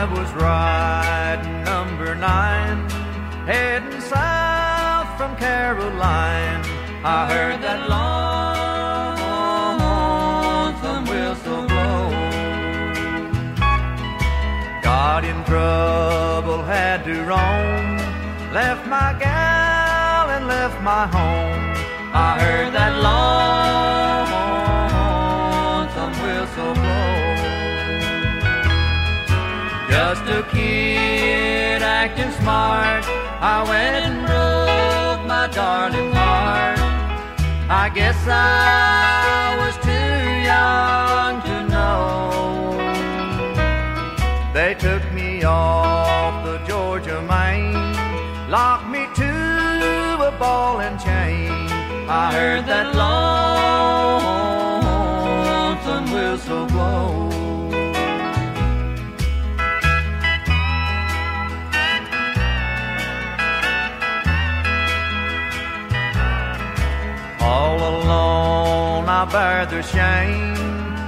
I was riding number nine, heading south from Caroline. I heard that long, lonesome whistle blow. Got in trouble, had to roam, left my gal and left my home. I heard that lonesome Just a kid acting smart. I went and broke my darling heart. I guess I was too young to know. They took me off the Georgia main, locked me to a ball and chain. I heard that lonesome whistle I bear the shame.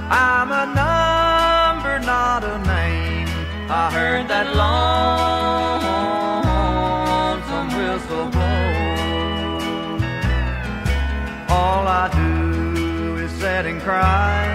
I'm a number, not a name. I heard that lonesome whistle blow. All I do is sit and cry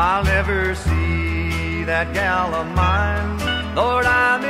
I'll never see that gal of mine. Lord, I'm